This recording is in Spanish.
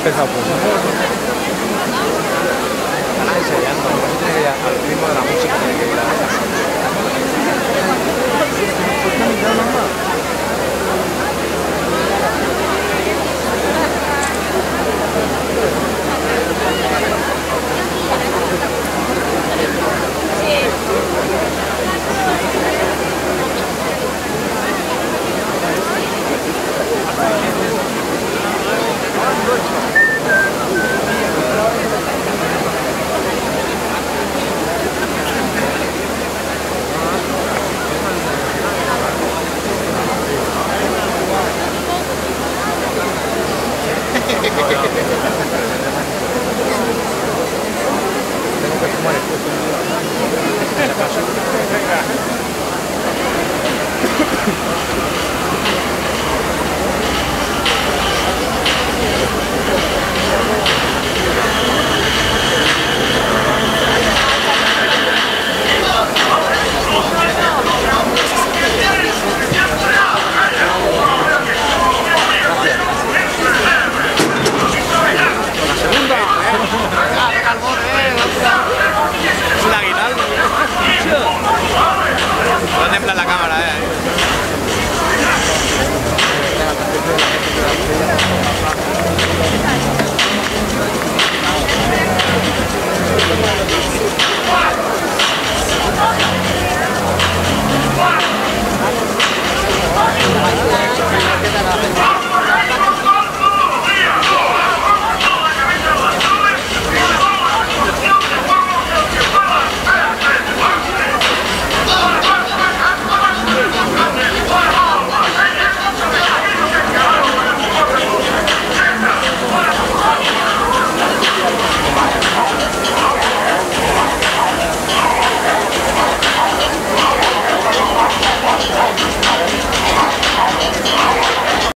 empezado pues. Están ir al ritmo de la Ponte en la cámara.